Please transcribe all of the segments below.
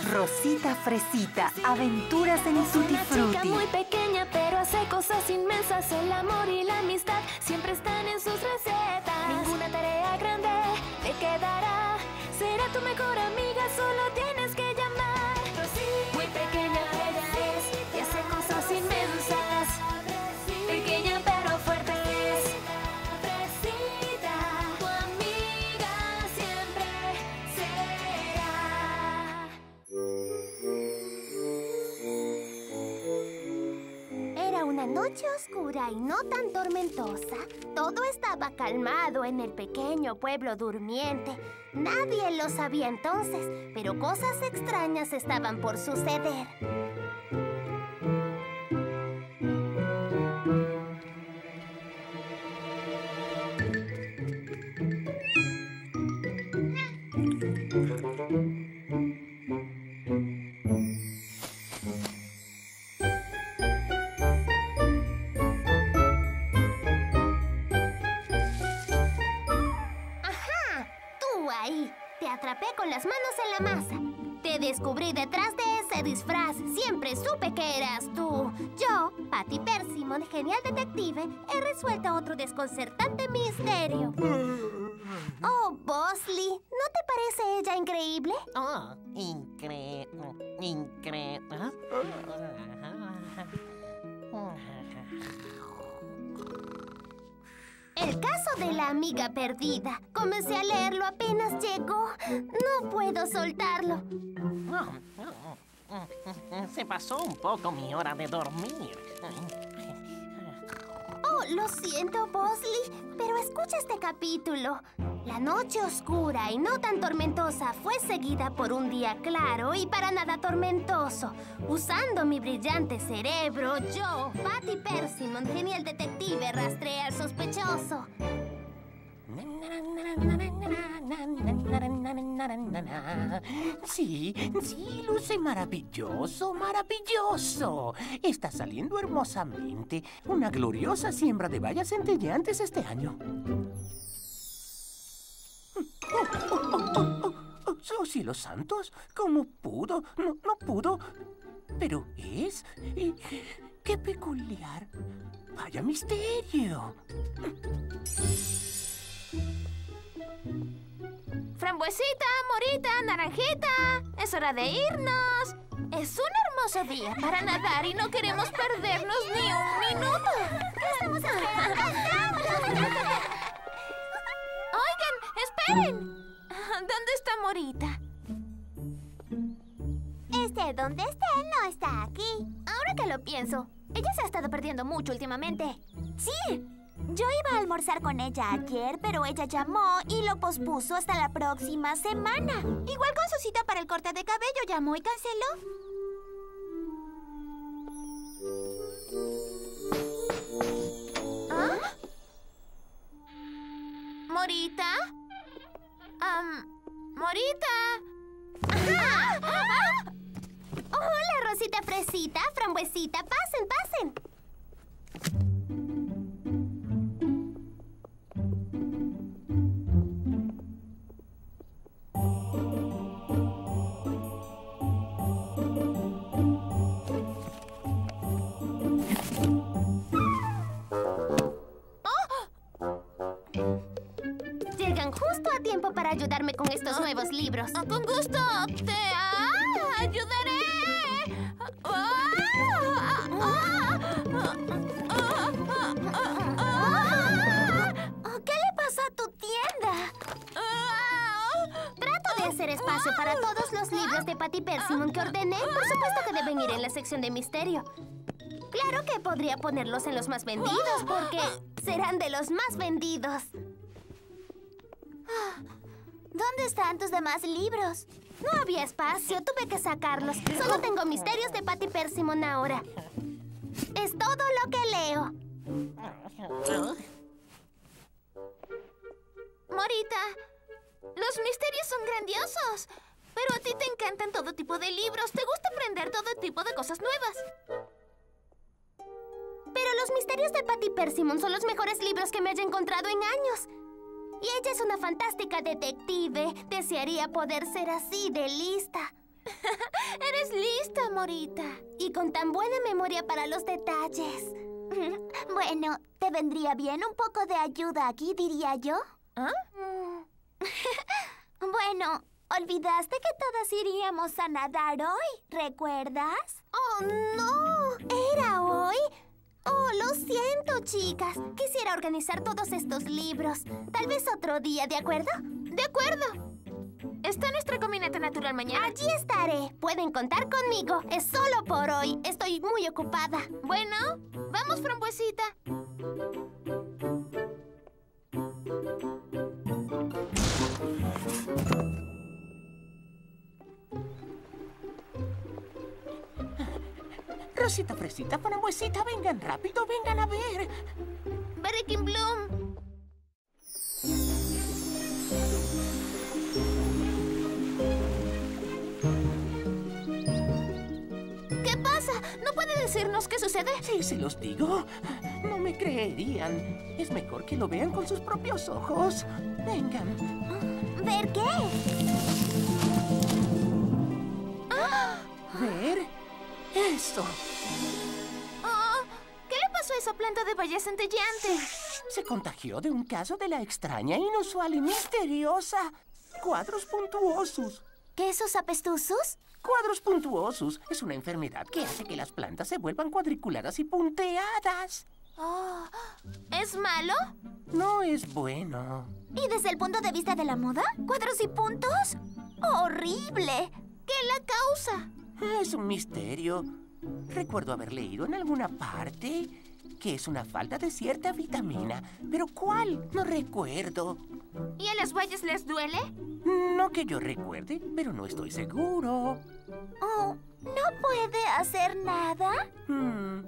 Rosita Fresita, aventuras en Tutti Una chica muy pequeña, pero hace cosas inmensas. El amor y la amistad siempre están en sus recetas. Ninguna tarea grande te quedará. Será tu mejor amiga, solo tienes y no tan tormentosa. Todo estaba calmado en el pequeño pueblo durmiente. Nadie lo sabía entonces, pero cosas extrañas estaban por suceder. Genial detective, he resuelto otro desconcertante misterio. Oh, Bosley, ¿no te parece ella increíble? Oh, incre... incre... El caso de la amiga perdida. Comencé a leerlo apenas llegó. No puedo soltarlo. Se pasó un poco mi hora de dormir. Oh, lo siento, Bosley, pero escucha este capítulo. La noche oscura y no tan tormentosa fue seguida por un día claro y para nada tormentoso. Usando mi brillante cerebro, yo, Patty Persimon, genial detective, rastreé al sospechoso. Sí, sí, luce maravilloso, maravilloso. Está saliendo hermosamente. Una gloriosa siembra de bayas centelleantes este año. Oh, oh, santos, ¿cómo pudo? No, no pudo. Pero es... eh, ¡Qué peculiar! ¡Vaya misterio! Frambuesita, morita, naranjita, es hora de irnos. Es un hermoso día para nadar y no queremos perdernos ni un minuto. estamos Oigan, esperen. ¿Dónde está Morita? Este, donde esté, no está aquí. Ahora que lo pienso, ella se ha estado perdiendo mucho últimamente. Sí, yo iba a almorzar con ella ayer, pero ella llamó y lo pospuso hasta la próxima semana. Igual con su cita para el corte de cabello, llamó y canceló. ¿Ah? ¿Morita? Am, ¿Morita? Hola, Rosita Fresita, Frambuesita, pasen, pasen. Para ayudarme con estos nuevos libros. Ah, Con gusto, te ah, ayudaré. Ah, ah, ah, Oh, ¿Qué le pasa a tu tienda? ah, Trato de hacer espacio para todos los libros de Patty Persimon que ordené. Por supuesto que deben ir en la sección de misterio. Claro que podría ponerlos en los más vendidos, porque serán de los más vendidos. ¿Dónde están tus demás libros? No había espacio, tuve que sacarlos. Solo tengo misterios de Patty Persimon ahora. Es todo lo que leo. Morita, los misterios son grandiosos. Pero a ti te encantan todo tipo de libros. Te gusta aprender todo tipo de cosas nuevas. Pero los misterios de Patty Persimon son los mejores libros que me haya encontrado en años. Y ella es una fantástica detective. Desearía poder ser así de lista. Eres lista, Morita. Y con tan buena memoria para los detalles. Bueno, te vendría bien un poco de ayuda aquí, diría yo. ¿Ah? Bueno, olvidaste que todas iríamos a nadar hoy, ¿recuerdas? ¡Oh, no! ¿Era hoy? Oh, lo siento, chicas. Quisiera organizar todos estos libros. Tal vez otro día, ¿de acuerdo? De acuerdo. ¿Está nuestra caminata natural mañana? Allí estaré. Pueden contar conmigo. Es solo por hoy. Estoy muy ocupada. Bueno, vamos, frambuesita. Rosita, Fresita, Frambuesita, vengan rápido, vengan a ver. Berrykin Bloom. ¿Qué pasa? ¿No puede decirnos qué sucede? Sí, se los digo. No me creerían. Es mejor que lo vean con sus propios ojos. Vengan. ¿Ver qué? ¿Ver? Eso. Planta de valle centelleante? Se contagió de un caso de la extraña, inusual y misteriosa. Cuadros puntuosos. ¿Qué esos apestosos? Cuadros puntuosos es una enfermedad que hace que las plantas se vuelvan cuadriculadas y punteadas. Oh, ¿Es malo? No es bueno. ¿Y desde el punto de vista de la moda? ¿Cuadros y puntos? ¡Horrible! ¿Qué la causa? Es un misterio. Recuerdo haber leído en alguna parte que es una falta de cierta vitamina. ¿Pero cuál? No recuerdo. ¿Y a las valles les duele? No que yo recuerde, pero no estoy seguro. Oh, ¿no puede hacer nada? Hmm,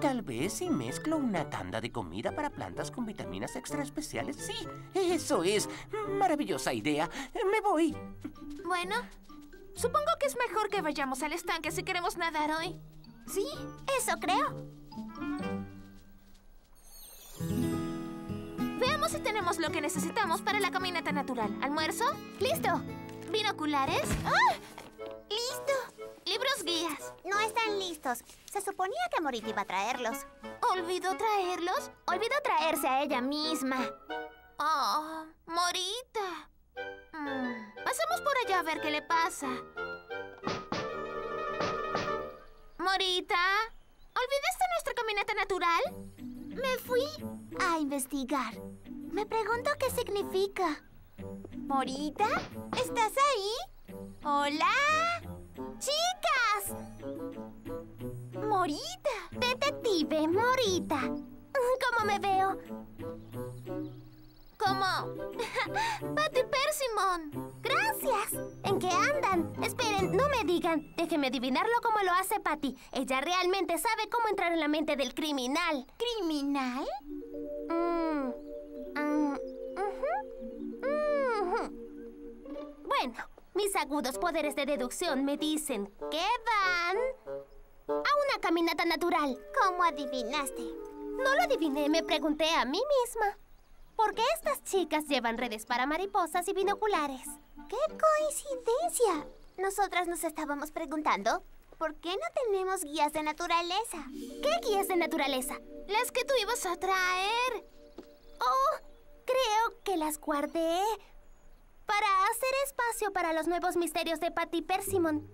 Tal vez si mezclo una tanda de comida para plantas con vitaminas extra especiales. Sí, eso es. Maravillosa idea. Me voy. Bueno, supongo que es mejor que vayamos al estanque si queremos nadar hoy. Sí, eso creo. Veamos si tenemos lo que necesitamos para la caminata natural. ¿Almuerzo? ¡Listo! ¿Binoculares? ¡Ah! ¡Listo! ¿Libros guías? No están listos. Se suponía que Morita iba a traerlos. ¿Olvidó traerlos? Olvidó traerse a ella misma. Oh, Morita. Mm, Pasemos por allá a ver qué le pasa. Morita, ¿olvidaste nuestra caminata natural? Me fui a investigar. Me pregunto qué significa. ¿Morita? ¿Estás ahí? ¡Hola! ¡Chicas! ¡Morita! Detective, Morita. ¿Cómo me veo? ¿Cómo? Patty Persimon. Gracias. ¿En qué andan? Esperen, no me digan. Déjenme adivinarlo como lo hace Patty. Ella realmente sabe cómo entrar en la mente del criminal. ¿Criminal? Mm, mm, ujú. Bueno, mis agudos poderes de deducción me dicen que van a una caminata natural. ¿Cómo adivinaste? No lo adiviné, me pregunté a mí misma. ¿Por qué estas chicas llevan redes para mariposas y binoculares? ¡Qué coincidencia! Nosotras nos estábamos preguntando, ¿por qué no tenemos guías de naturaleza? ¿Qué guías de naturaleza? Las que tú ibas a traer. Oh, creo que las guardé para hacer espacio para los nuevos misterios de Patty Persimon.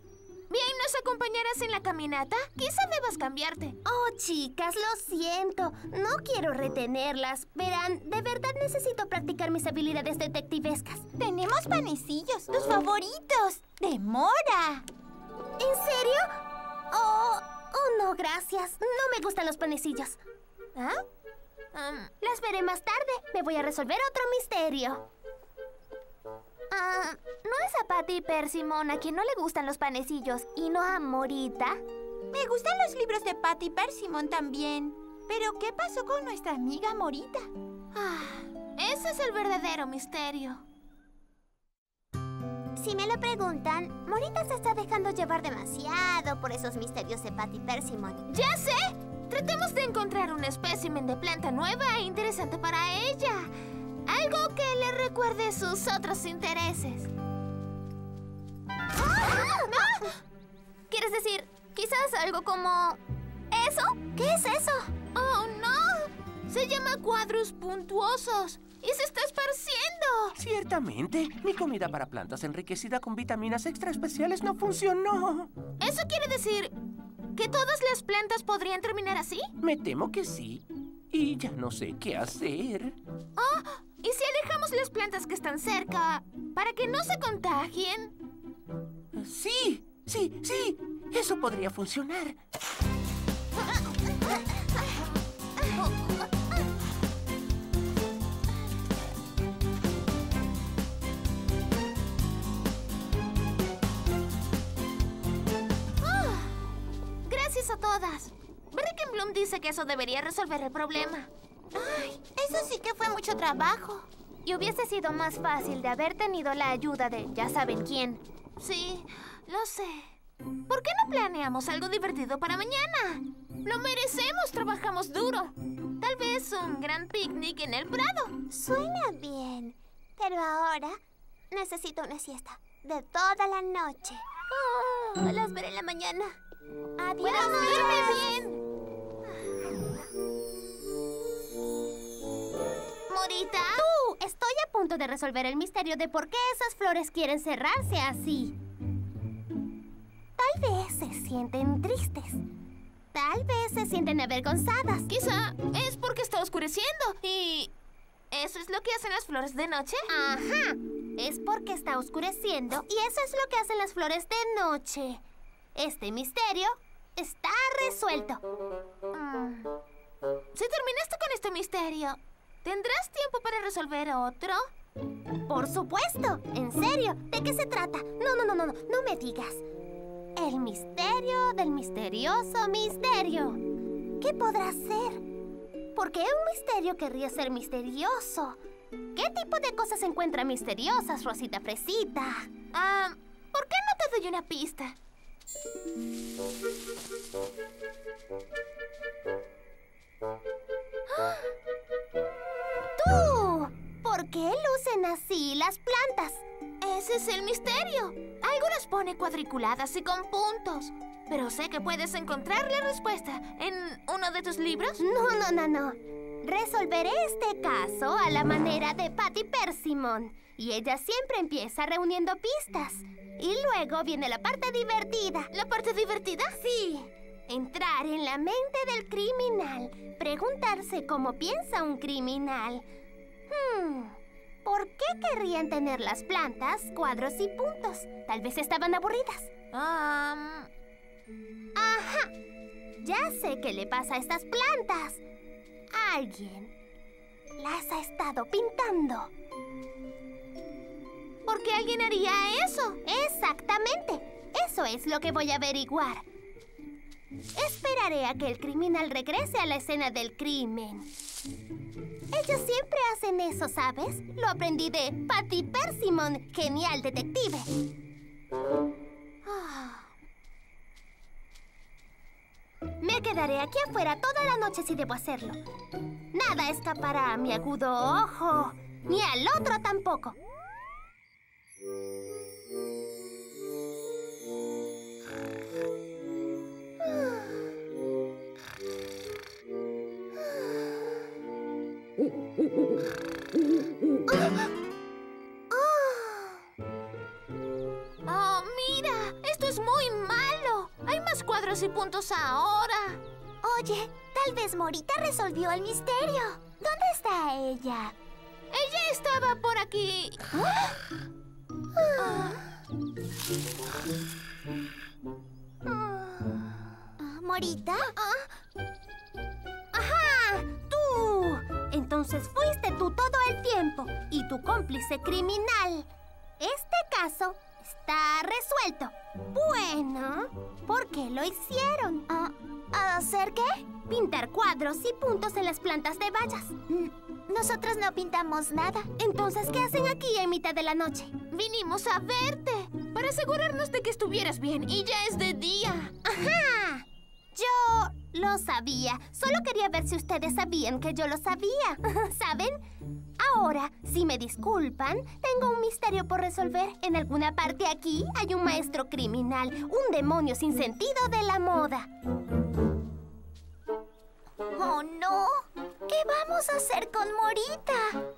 Bien, ¿nos acompañarás en la caminata? Quizá debas cambiarte. Oh, chicas, lo siento. No quiero retenerlas. Verán, de verdad necesito practicar mis habilidades detectivescas. Tenemos panecillos, tus favoritos. De mora. ¿En serio? Oh, oh, no, gracias. No me gustan los panecillos. ¿Ah? Um, Las veré más tarde. Me voy a resolver otro misterio. Ah, ¿no es a Patty Persimon a quien no le gustan los panecillos y no a Morita? Me gustan los libros de Patty Persimon también. Pero, ¿qué pasó con nuestra amiga Morita? ah, ese es el verdadero misterio. Si me lo preguntan, Morita se está dejando llevar demasiado por esos misterios de Patty Persimon. ¡Ya sé! Tratemos de encontrar un espécimen de planta nueva e interesante para ella. Algo que le recuerde sus otros intereses. ¡Ah! Quizás algo como... ¿Eso? ¿Qué es eso? ¡Oh, no! Se llama cuadros puntuosos y se está esparciendo. Ciertamente, mi comida para plantas enriquecida con vitaminas extra especiales no funcionó. ¿Eso quiere decir que todas las plantas podrían terminar así? Me temo que sí. Y ya no sé qué hacer. Oh, ¿y si alejamos las plantas que están cerca para que no se contagien? Sí, sí, sí. Eso podría funcionar. Gracias a todas. Bloom dice que eso debería resolver el problema. Ay, eso sí que fue mucho trabajo. Y hubiese sido más fácil de haber tenido la ayuda de ya saben quién. Sí, lo sé. ¿Por qué no planeamos algo divertido para mañana? Lo merecemos, trabajamos duro. Tal vez un gran picnic en el Prado. Suena bien, pero ahora necesito una siesta de toda la noche. Oh, las veré en la mañana. Adiós. Buenas noches. bien. Morita. Tú, estoy a punto de resolver el misterio de por qué esas flores quieren cerrarse así. Tal vez se sienten tristes. Tal vez se sienten avergonzadas. Quizá es porque está oscureciendo. Y... ¿Eso es lo que hacen las flores de noche? Ajá. Es porque está oscureciendo y eso es lo que hacen las flores de noche. Este misterio está resuelto. Mm. Si terminaste con este misterio, ¿tendrás tiempo para resolver otro? Por supuesto. En serio. ¿De qué se trata? No, no, no, no, no. Me digas. El misterio del misterioso misterio. ¿Qué podrá ser? ¿Por qué un misterio querría ser misterioso? ¿Qué tipo de cosas se encuentran misteriosas, Rosita Fresita? Ah, ¿por qué no te doy una pista? ¿Por qué lucen así las plantas? Ese es el misterio. Algo las pone cuadriculadas y con puntos. Pero sé que puedes encontrar la respuesta en uno de tus libros. No, no, no, no. Resolveré este caso a la manera de Patty Persimon. Y ella siempre empieza reuniendo pistas. Y luego viene la parte divertida. ¿La parte divertida? Sí. Entrar en la mente del criminal. Preguntarse cómo piensa un criminal. Hmm. ¿Por qué querrían tener las plantas, cuadros y puntos? Tal vez estaban aburridas. Ah... Ajá. Ya sé qué le pasa a estas plantas. Alguien las ha estado pintando. ¿Por qué alguien haría eso? Exactamente. Eso es lo que voy a averiguar. Esperaré a que el criminal regrese a la escena del crimen. Ellos siempre hacen eso, ¿sabes? Lo aprendí de Patty Persimon, genial detective. Me quedaré aquí afuera toda la noche si debo hacerlo. Nada escapará a mi agudo ojo, ni al otro tampoco. Y puntos ahora. Oye, tal vez Morita resolvió el misterio. ¿Dónde está ella? Ella estaba por aquí. ¿Morita? ¡Ajá! ¡Tú! Entonces fuiste tú todo el tiempo y tu cómplice criminal. Este caso está resuelto. Bueno, ¿por qué lo hicieron? ¿Hacer qué? Pintar cuadros y puntos en las plantas de vallas. Nosotros no pintamos nada. Entonces, ¿qué hacen aquí en mitad de la noche? Vinimos a verte para asegurarnos de que estuvieras bien y ya es de día. ¡Ajá! Yo Lo sabía. Solo quería ver si ustedes sabían que yo lo sabía. ¿Saben? Ahora, si me disculpan, tengo un misterio por resolver. En alguna parte aquí hay un maestro criminal, un demonio sin sentido de la moda. ¡Oh, no! ¿Qué vamos a hacer con Morita?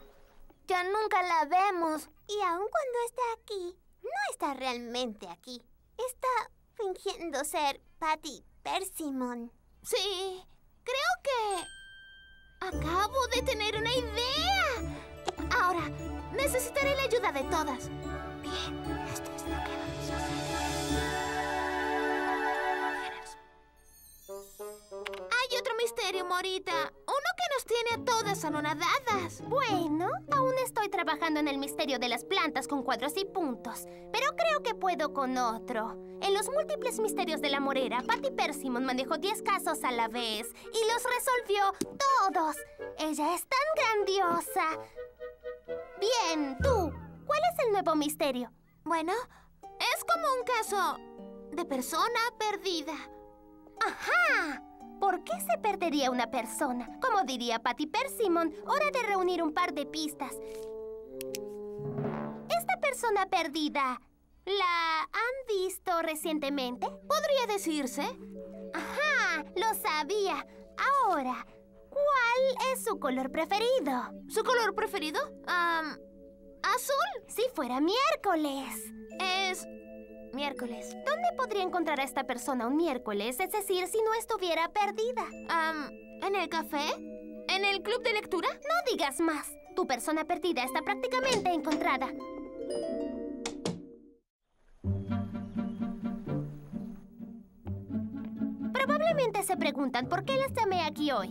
Ya nunca la vemos. Y aun cuando está aquí, no está realmente aquí. Está fingiendo ser Patty Sí, creo que... Acabo de tener una idea. Ahora, necesitaré la ayuda de todas. Bien, misterio, Morita. Uno que nos tiene a todas anonadadas. Bueno, aún estoy trabajando en el misterio de las plantas con cuadros y puntos, pero creo que puedo con otro. En los múltiples misterios de la morera, Patty Persimon manejó 10 casos a la vez y los resolvió todos. Ella es tan grandiosa. Bien, tú, ¿cuál es el nuevo misterio? Bueno, es como un caso de persona perdida. ¡Ajá! ¿Por qué se perdería una persona? Como diría Patty Persimon, hora de reunir un par de pistas. Esta persona perdida, ¿la han visto recientemente? Podría decirse. Ajá, lo sabía. Ahora, ¿cuál es su color preferido? ¿Su color preferido? Azul. Si fuera miércoles. Es miércoles. ¿Dónde podría encontrar a esta persona un miércoles? Es decir, si no estuviera perdida. Am, ¿En el café? ¿En el club de lectura? No digas más. Tu persona perdida está prácticamente encontrada. Probablemente se preguntan por qué las llamé aquí hoy.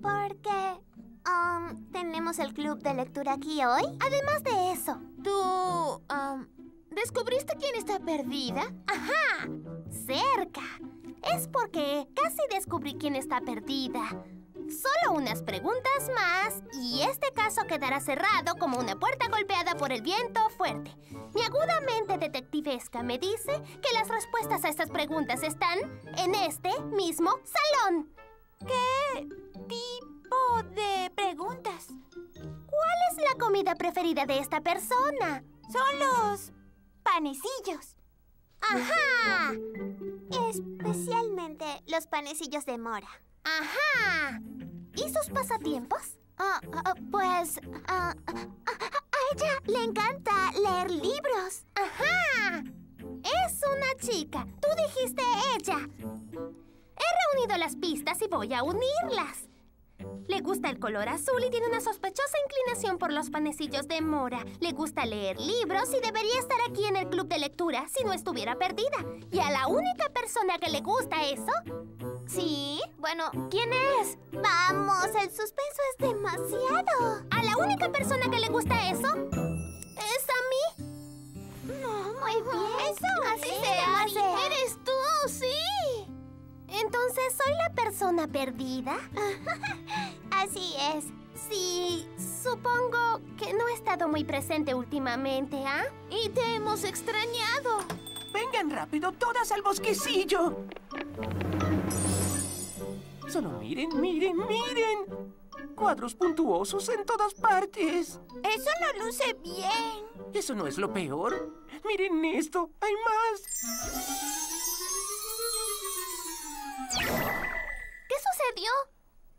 Porque um, tenemos el club de lectura aquí hoy. Además de eso, ¿Tú am, descubriste quién está perdida? ¡ajá! Cerca. Es porque casi descubrí quién está perdida. Solo unas preguntas más y este caso quedará cerrado como una puerta golpeada por el viento fuerte. Mi agudamente detectivesca me dice que las respuestas a estas preguntas están en este mismo salón. ¿Qué tipo de preguntas? ¿Cuál es la comida preferida de esta persona? Son los panecillos. ¡Ajá! Especialmente los panecillos de mora. ¡Ajá! ¿Y sus pasatiempos? Ah, pues ah, a ella le encanta leer libros. ¡Ajá! Es una chica. Tú dijiste ella. He reunido las pistas y voy a unirlas. Le gusta el color azul y tiene una sospechosa inclinación por los panecillos de mora. Le gusta leer libros y debería estar aquí en el club de lectura si no estuviera perdida. Y a la única persona que le gusta eso... Sí, bueno, ¿Quién es? vamos, el suspenso es demasiado. ¿A la única persona que le gusta eso? ¿Es a mí? No, muy bien. Eso así sí, se hace. Eres tú, sí. Entonces, ¿soy la persona perdida? Así es. Sí, supongo que no he estado muy presente últimamente, ¿ah? Y te hemos extrañado. Vengan rápido, todas al bosquecillo. Solo miren, miren, miren. Cuadros puntuosos en todas partes. Eso no luce bien. Eso no es lo peor. Miren esto, hay más. ¿Qué sucedió?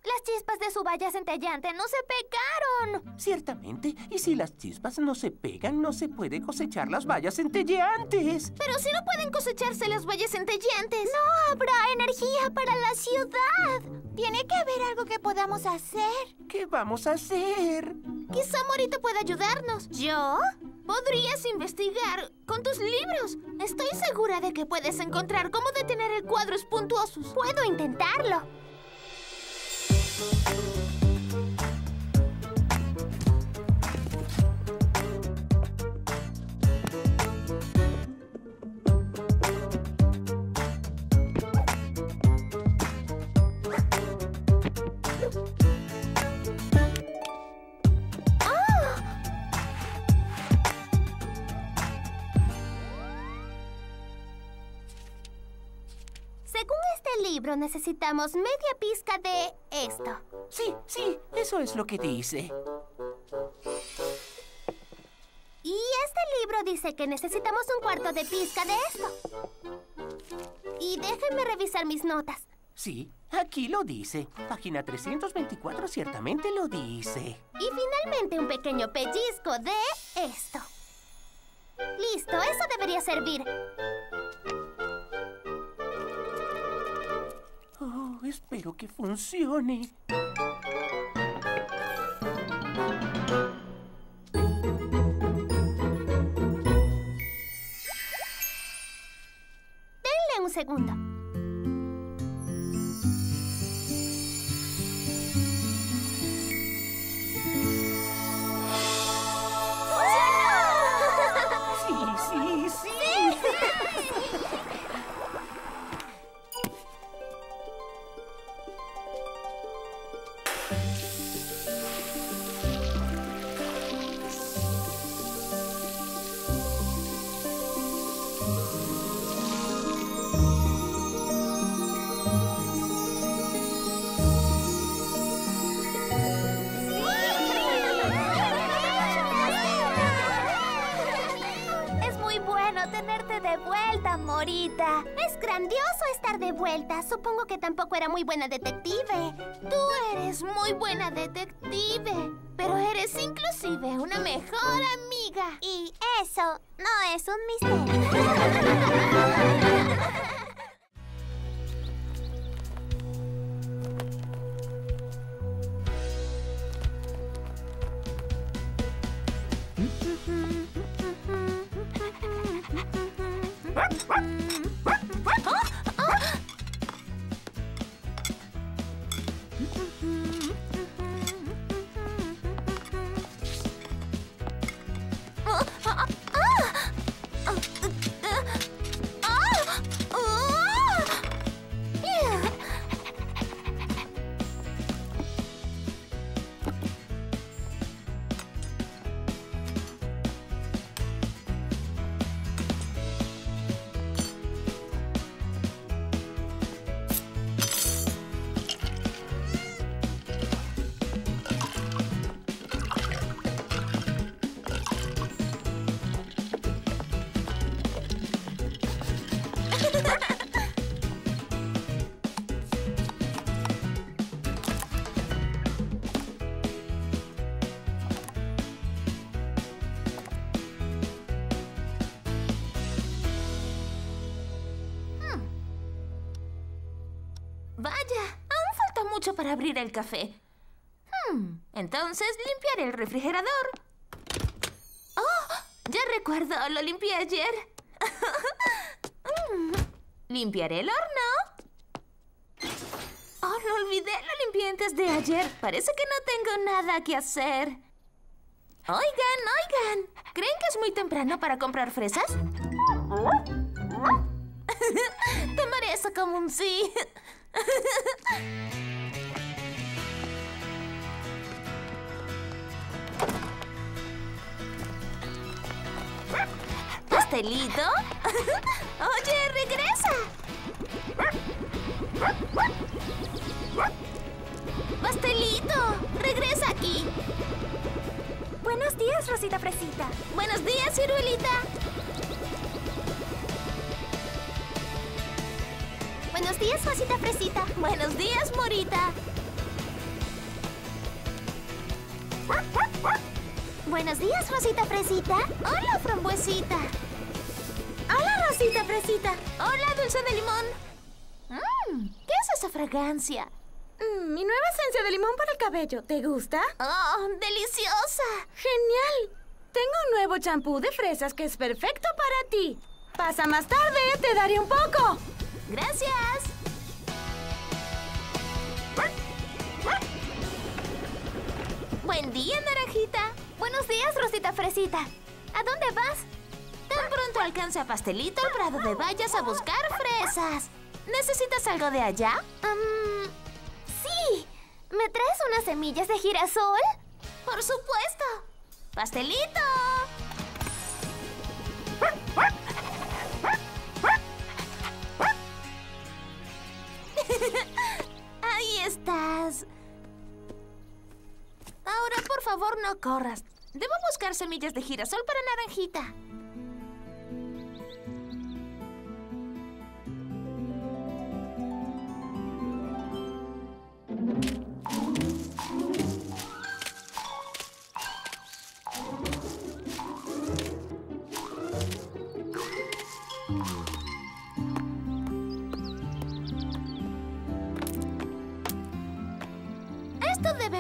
Las chispas de su valla centellante no se pegaron. Ciertamente, y si las chispas no se pegan, no se puede cosechar las bayas centelleantes. Pero si no pueden cosecharse las valles centelleantes. No habrá energía para la ciudad. Tiene que haber algo que podamos hacer. ¿Qué vamos a hacer? Quizá Morita pueda ayudarnos. ¿Yo? Podrías investigar con tus libros. Estoy segura de que puedes encontrar cómo detener el cuadros puntuosos. Puedo intentarlo. Libro necesitamos media pizca de esto. Sí, sí, eso es lo que dice. Y este libro dice que necesitamos un cuarto de pizca de esto. Y déjenme revisar mis notas. Sí, aquí lo dice. Página 324 ciertamente lo dice. Y finalmente un pequeño pellizco de esto. Listo, eso debería servir. Espero que funcione. Denle un segundo. Supongo que tampoco era muy buena detective. Tú eres muy buena detective, pero eres inclusive una mejor amiga. Y eso no es un misterio. para abrir el café. Hmm, entonces limpiaré el refrigerador. Oh, ya recuerdo, lo limpié ayer. Mm, Limpiaré el horno. Oh, lo olvidé, lo limpié antes de ayer. Parece que no tengo nada que hacer. Oigan, oigan, ¿creen que es muy temprano para comprar fresas? Tomaré eso como un sí. ¿Pastelito? Oye, regresa. Pastelito, regresa aquí. Buenos días, Rosita Fresita. Buenos días, ciruelita. Buenos días, Rosita Fresita. Buenos días, Morita. Buenos días, Rosita Fresita. Hola, frambuesita. Hola, Rosita Fresita. Hola, dulce de limón. Mmm, ¿qué es esa fragancia? Mm, mi nueva esencia de limón para el cabello. ¿Te gusta? Oh, deliciosa. ¡Genial! Tengo un nuevo champú de fresas que es perfecto para ti. Pasa más tarde, te daré un poco. Gracias. Buen día, naranjita. Buenos días, Rosita Fresita. ¿A dónde vas? Tan pronto alcance a Pastelito al Prado de Vallas a buscar fresas. ¿Necesitas algo de allá? Sí. ¿Me traes unas semillas de girasol? Por supuesto. ¡Pastelito! Ahí estás. Ahora, por favor, no corras. Debo buscar semillas de girasol para naranjita.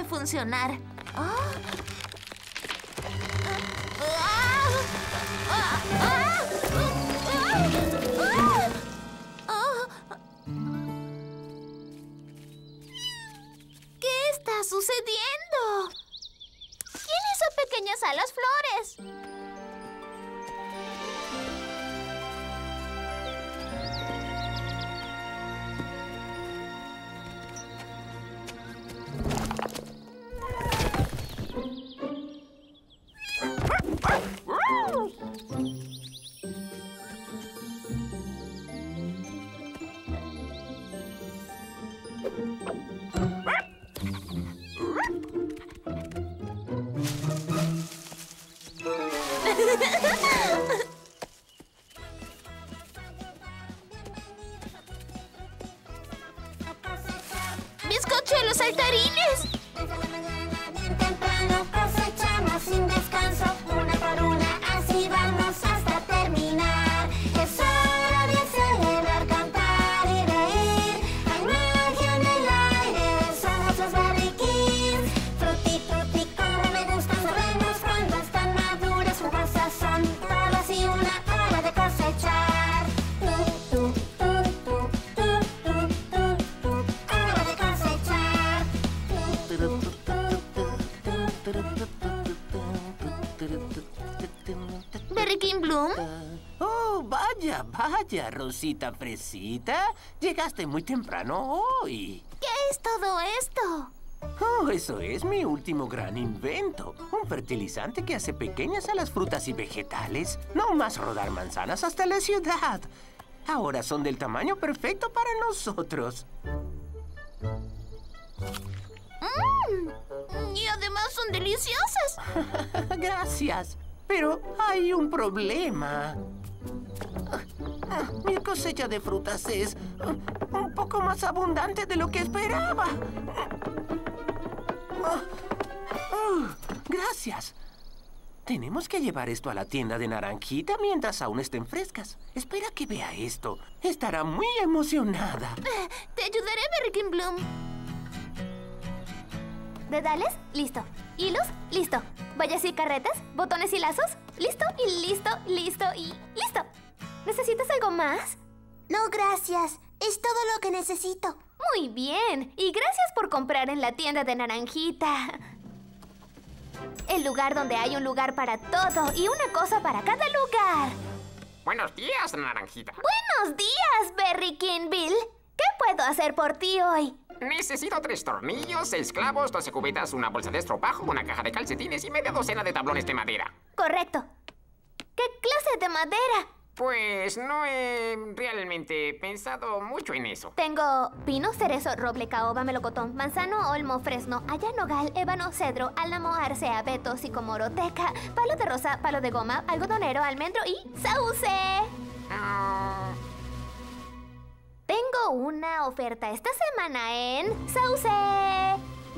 Funcionar. ¿Qué está sucediendo? ¿Quién hizo pequeñas a las flores? Vaya, Rosita Fresita. Llegaste muy temprano hoy. ¿Qué es todo esto? Oh, eso es mi último gran invento. Un fertilizante que hace pequeñas a las frutas y vegetales. No más rodar manzanas hasta la ciudad. Ahora son del tamaño perfecto para nosotros. Mm, y además son deliciosas. Gracias. Pero hay un problema. Mi cosecha de frutas es uh, un poco más abundante de lo que esperaba. Uh, Gracias. Tenemos que llevar esto a la tienda de Naranjita mientras aún estén frescas. Espera que vea esto. Estará muy emocionada. Te ayudaré, Berry King Bloom. ¿Dedales? Listo. ¿Hilos? Listo. ¿Vallas y carretas? ¿Botones y lazos? Listo y listo, listo y listo. ¿Necesitas algo más? No, gracias. Es todo lo que necesito. Muy bien. Y gracias por comprar en la tienda de Naranjita. El lugar donde hay un lugar para todo y una cosa para cada lugar. Buenos días, Naranjita. Buenos días, Berry King Bill. ¿Qué puedo hacer por ti hoy? Necesito tres tornillos, seis clavos, doce cubetas, una bolsa de estropajo, una caja de calcetines y media docena de tablones de madera. Correcto. ¿Qué clase de madera? Pues no he realmente pensado mucho en eso. Tengo pino, cerezo, roble, caoba, melocotón, manzano, olmo, fresno, haya, nogal, ébano, cedro, álamo, arce, abeto, sicomoro, teca, palo de rosa, palo de goma, algodonero, almendro y sauce. Ah, Tengo una oferta esta semana en Sauce.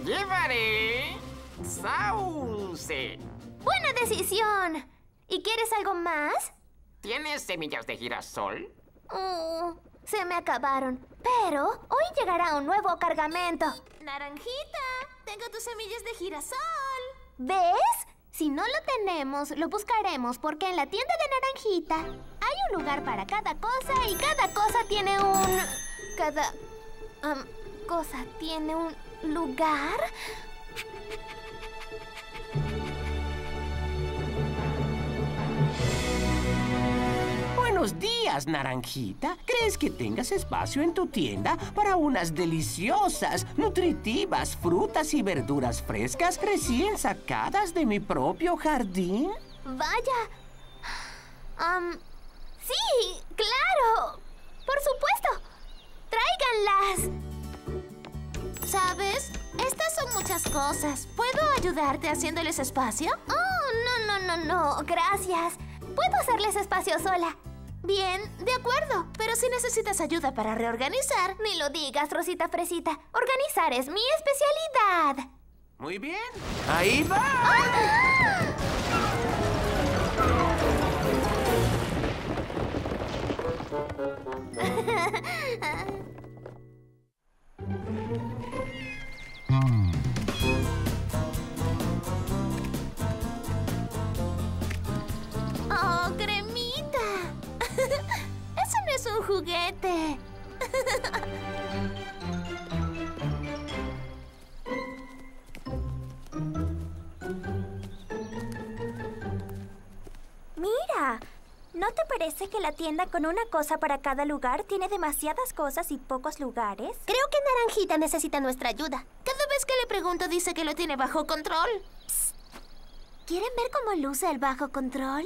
llevaré sauce. Buena decisión. ¿Y quieres algo más? ¿Tienes semillas de girasol? Uh, se me acabaron. Pero hoy llegará un nuevo cargamento. Naranjita, tengo tus semillas de girasol. ¿Ves? Si no lo tenemos, lo buscaremos porque en la tienda de Naranjita hay un lugar para cada cosa y cada cosa tiene un... Cada... cosa tiene un lugar. Buenos días, Naranjita. ¿Crees que tengas espacio en tu tienda para unas deliciosas, nutritivas frutas y verduras frescas recién sacadas de mi propio jardín? Vaya. Sí, claro. Por supuesto. Tráiganlas. ¿Sabes? Estas son muchas cosas. ¿Puedo ayudarte haciéndoles espacio? Oh, no, no, no, no. Gracias. Puedo hacerles espacio sola. Bien, de acuerdo. Pero si necesitas ayuda para reorganizar, Ni lo digas, Rosita Fresita. Organizar es mi especialidad. Muy bien. Ahí va. ¡Oh, un juguete. Mira, ¿no te parece que la tienda con una cosa para cada lugar tiene demasiadas cosas y pocos lugares? Creo que Naranjita necesita nuestra ayuda. Cada vez que le pregunto dice que lo tiene bajo control. ¿Quieren ver cómo luce el bajo control?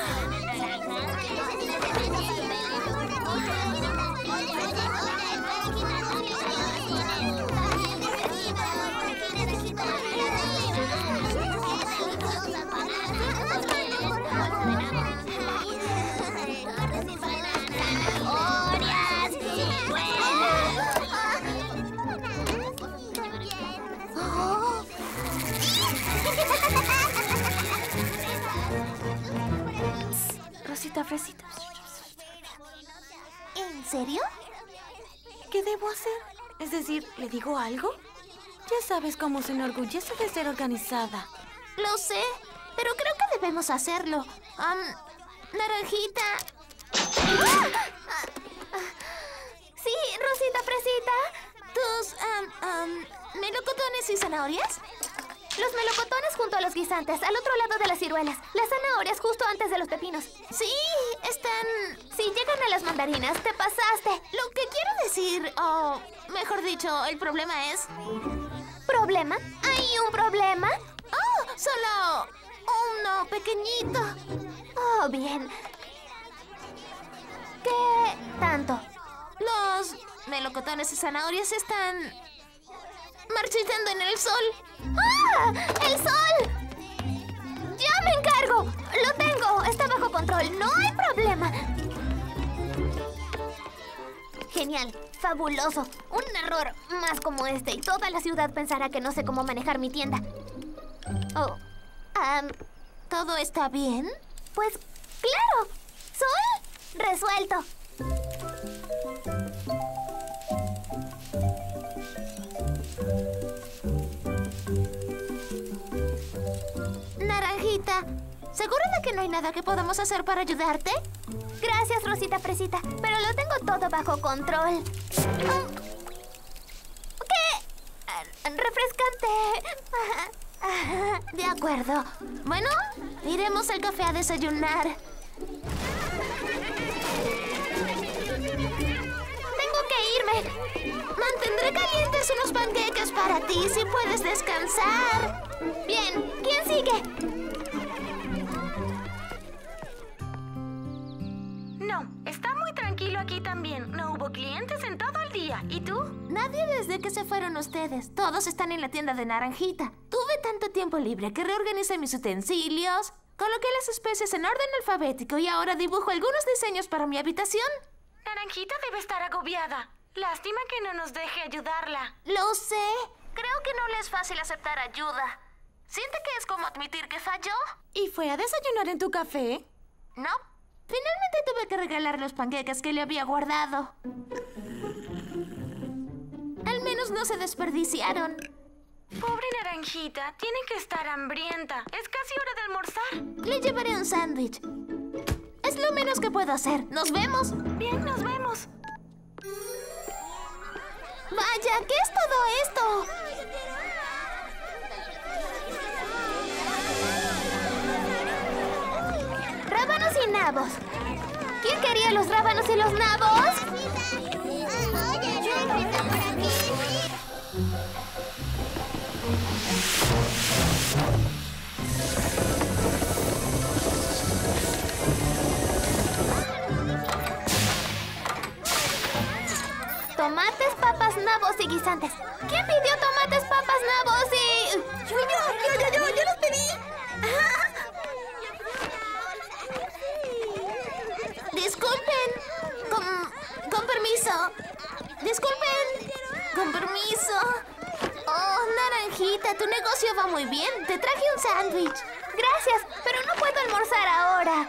¿En serio? ¿Qué debo hacer? Es decir, ¿le digo algo? Ya sabes cómo se enorgullece de ser organizada. Lo sé, pero creo que debemos hacerlo. Naranjita. Sí, Rosita Fresita. ¿Tus am, melocotones y zanahorias? Los melocotones junto a los guisantes, al otro lado de las ciruelas. Las zanahorias justo antes de los pepinos. Sí, están... Si llegan a las mandarinas, te pasaste. Lo que quiero decir, o mejor dicho, el problema es... ¿Problema? ¿Hay un problema? ¡Oh! Solo uno pequeñito. Oh, bien. ¿Qué tanto? Los melocotones y zanahorias están marchitando en el sol. ¡Ah! ¡El sol! ¡Ya me encargo! ¡Lo tengo! Está bajo control. ¡No hay problema! Genial. Fabuloso. Un error más como este y toda la ciudad pensará que no sé cómo manejar mi tienda. Oh, am, ¿todo está bien? Pues, claro. Sol, resuelto. Naranjita, ¿segura de que no hay nada que podamos hacer para ayudarte? Gracias, Rosita Fresita, pero lo tengo todo bajo control. Ah, ¿Qué? Ah, Refrescante. De acuerdo. Bueno, iremos al café a desayunar. Tengo que irme. Mantendré calientes unos panqueques para ti si puedes descansar. Bien, ¿quién sigue? Tranquilo aquí también. No hubo clientes en todo el día. ¿Y tú? Nadie desde que se fueron ustedes. Todos están en la tienda de Naranjita. Tuve tanto tiempo libre que reorganicé mis utensilios, coloqué las especies en orden alfabético y ahora dibujo algunos diseños para mi habitación. Naranjita debe estar agobiada. Lástima que no nos deje ayudarla. Lo sé. Creo que no le es fácil aceptar ayuda. ¿Siente que es como admitir que falló? ¿Y fue a desayunar en tu café? No. Finalmente tuve que regalar los panqueques que le había guardado. Al menos no se desperdiciaron. Pobre Naranjita, tiene que estar hambrienta. Es casi hora de almorzar. Le llevaré un sándwich. Es lo menos que puedo hacer. ¡Nos vemos! Bien, nos vemos. Vaya, ¿qué es todo esto? Nabos. ¿Quién quería los rábanos y los nabos? tomates, papas, nabos y guisantes. ¿Quién pidió tomates, papas, nabos y...? Yo, yo, yo, yo, yo, yo los pedí. Disculpen. Con, permiso. Disculpen. Con permiso. Oh, Naranjita, tu negocio va muy bien. Te traje un sándwich. Gracias, pero no puedo almorzar ahora.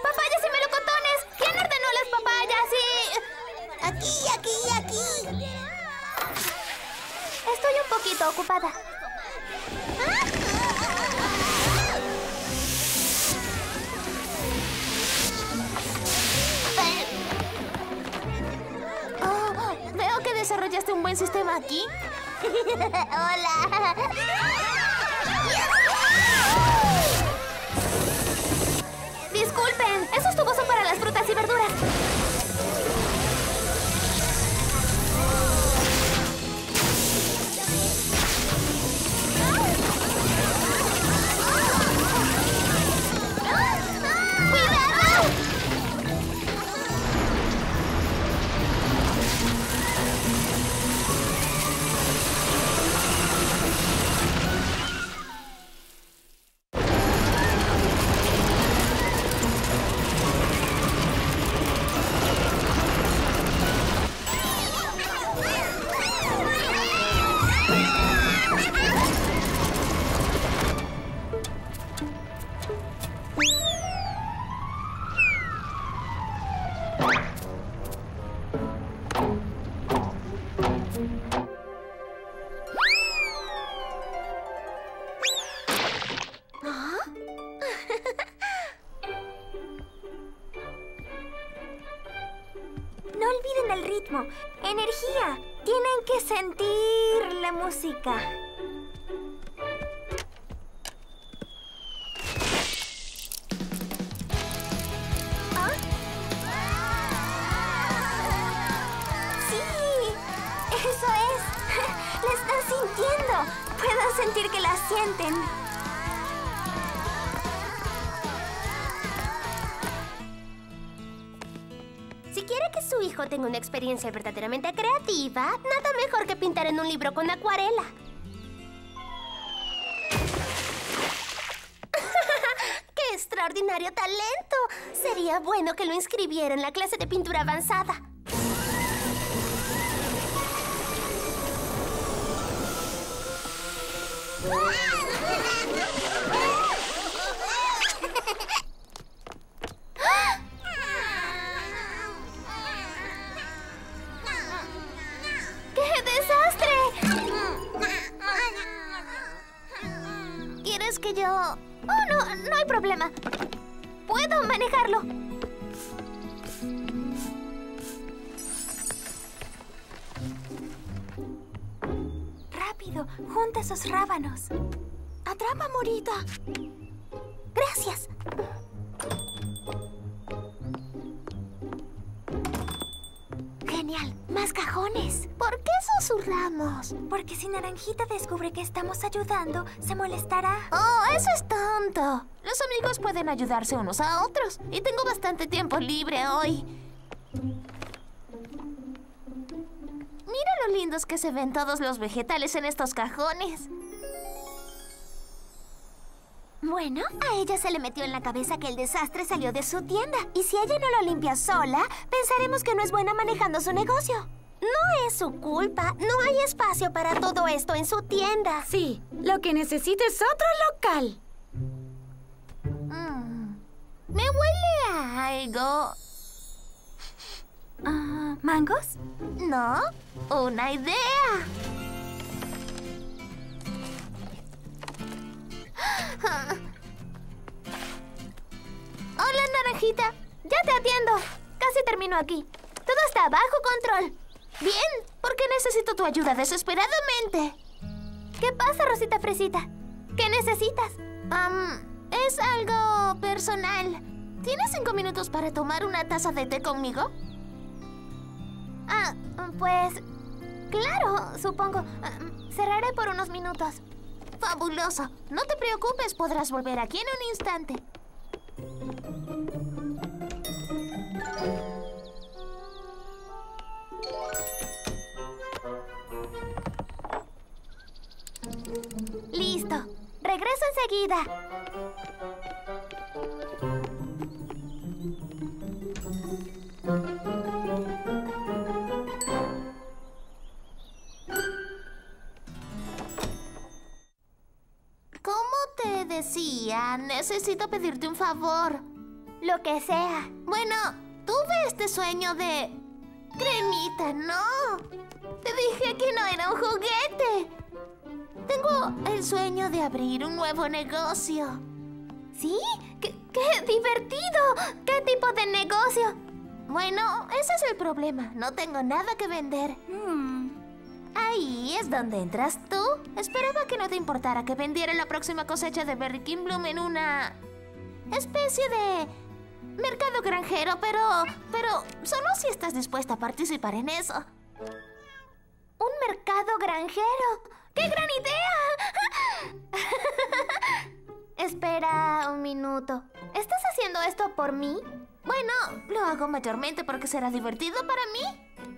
Papayas y melocotones. ¿Quién ordenó las papayas y...? Aquí, aquí, aquí. Estoy un poquito ocupada. Oh, veo que desarrollaste un buen sistema aquí. Hola. Tenga una experiencia verdaderamente creativa, nada mejor que pintar en un libro con acuarela. ¡Qué extraordinario talento! Sería bueno que lo inscribiera en la clase de pintura avanzada. Rápido, junta esos rábanos. Atrapa, Morita. Gracias. Genial, más cajones. ¿Por qué susurramos? Porque si Naranjita descubre que estamos ayudando, se molestará. Oh, eso es tonto. Los amigos pueden ayudarse unos a otros. Y tengo bastante tiempo libre hoy. Mira lo lindos que se ven todos los vegetales en estos cajones. Bueno, a ella se le metió en la cabeza que el desastre salió de su tienda. Y si ella no lo limpia sola, pensaremos que no es buena manejando su negocio. No es su culpa. No hay espacio para todo esto en su tienda. Sí, lo que necesita es otro local. Me huele a algo. Ah, ¿Mangos? No, una idea. Hola, Naranjita. Ya te atiendo. Casi termino aquí. Todo está bajo control. Bien, porque necesito tu ayuda desesperadamente. ¿Qué pasa, Rosita Fresita? ¿Qué necesitas? Am, es algo personal. ¿Tienes cinco minutos para tomar una taza de té conmigo? Ah, pues... Claro, supongo. Cerraré por unos minutos. Fabuloso. No te preocupes, podrás volver aquí en un instante. Listo. Regreso enseguida. Necesito pedirte un favor. Lo que sea. Bueno, tuve este sueño de... Cremita, no. Te dije que no era un juguete. Tengo el sueño de abrir un nuevo negocio. ¿Sí? ¡Qué, qué divertido! ¿Qué tipo de negocio? Bueno, ese es el problema. No tengo nada que vender. Hmm. Ahí es donde entras tú. Esperaba que no te importara que vendiera la próxima cosecha de Berry King Bloom en una especie de mercado granjero, pero pero solo si estás dispuesta a participar en eso. ¿Un mercado granjero? ¡Qué gran idea! Espera un minuto. ¿Estás haciendo esto por mí? Bueno, lo hago mayormente porque será divertido para mí.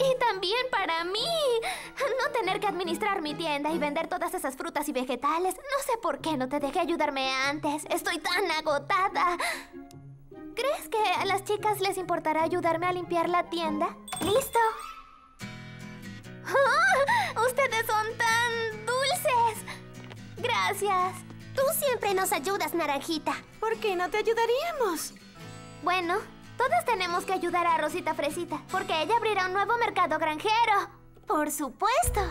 Y también para mí. No tener que administrar mi tienda y vender todas esas frutas y vegetales. No sé por qué no te dejé ayudarme antes. Estoy tan agotada. ¿Crees que a las chicas les importará ayudarme a limpiar la tienda? ¡Listo! ¡Ah! ¡Ustedes son tan dulces! Gracias. Tú siempre nos ayudas, Naranjita. ¿Por qué no te ayudaríamos? Bueno, todos tenemos que ayudar a Rosita Fresita, porque ella abrirá un nuevo mercado granjero. Por supuesto.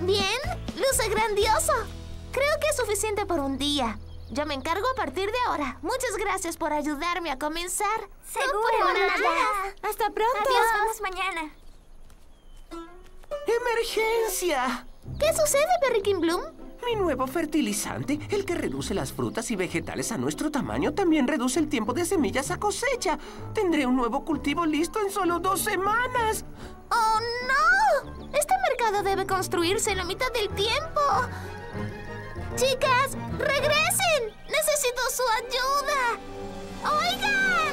Bien, luce grandioso. Creo que es suficiente por un día. Yo me encargo a partir de ahora. Muchas gracias por ayudarme a comenzar. Seguro, por nada. Hasta pronto. Adiós, vemos mañana. ¡Emergencia! ¿Qué sucede, Berry King Bloom? Mi nuevo fertilizante, el que reduce las frutas y vegetales a nuestro tamaño, también reduce el tiempo de semillas a cosecha. Tendré un nuevo cultivo listo en solo dos semanas. ¡Oh, no! Este mercado debe construirse en la mitad del tiempo. Chicas, regresen. Necesito su ayuda. Oigan.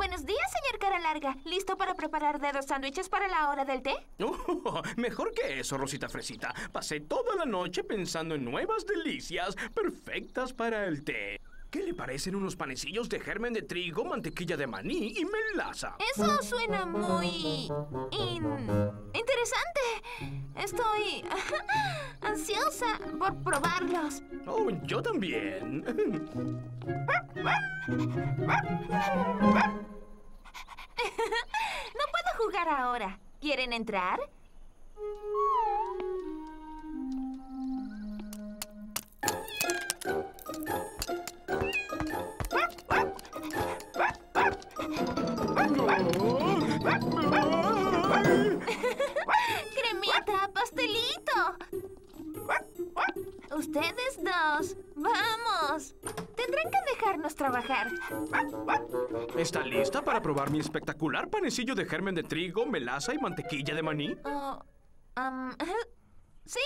Buenos días, señor Cara Larga. ¿Listo para preparar dedos sándwiches para la hora del té? Oh, mejor que eso, Rosita Fresita. Pasé toda la noche pensando en nuevas delicias perfectas para el té. ¿Qué le parecen unos panecillos de germen de trigo, mantequilla de maní y melaza? Eso suena muy... in- interesante. Estoy ansiosa por probarlos. Oh, yo también. No puedo jugar ahora. ¿Quieren entrar? Cremita, pastelito. Ustedes dos, vamos. Dejarnos trabajar. ¿Está lista para probar mi espectacular panecillo de germen de trigo, melaza y mantequilla de maní? Oh, am, sí.